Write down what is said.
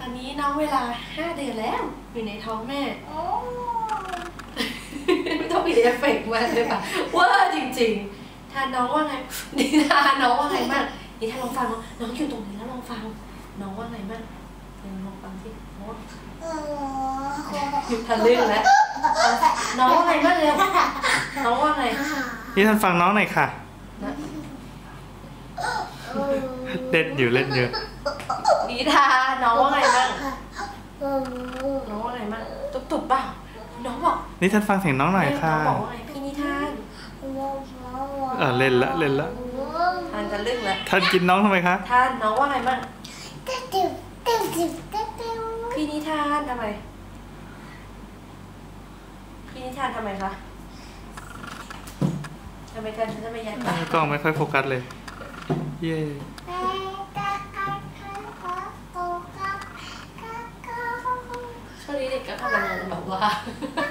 ตอนนี้น้องเวลาห้าเดือนแล้ว อยู่ในท้องแม่โอ้ไม่ต้องมีเอฟเฟกต์มาเลยป่ะเว่าจริงๆทานน้องว่าไงนิทานน้องว่าไงบ้างนิทานลองฟังน้องน้องอยู่ตรงนี้แล้วลองฟัง น้องว่าไงบ้างเดี๋ยวลองฟังที่น้องว่าโอ้ทะลึ่งแล้วเอาน้องว่าไงบ้างเร็วน้องว่าไงนี่ท่านฟังน้องหน่อยค่ะเล่นอยู่เล่นอยู่ นิทานน้องว่าไงบ้างโอ้น้องว่าไงบ้างตุบตุบๆเปล่าน้องบอกนี่ท่านฟังเสียงน้องหน่อยค่ะน้องบอกว่าไงพี่นิทานเออเล่นละเล่นละทานทะลึ่งแล้วท่านกินน้องทำไมคะทานน้องว่าไงบ้างติ๊บติ๊บติ๊บติ๊บติ๊บติ๊บพี่นิทานทำไมพี่นิทานทำไมคะทำไมท่านทำไมยันปากกล้องไม่ค่อยโฟกัสเลย เย่ กัดกัดกัด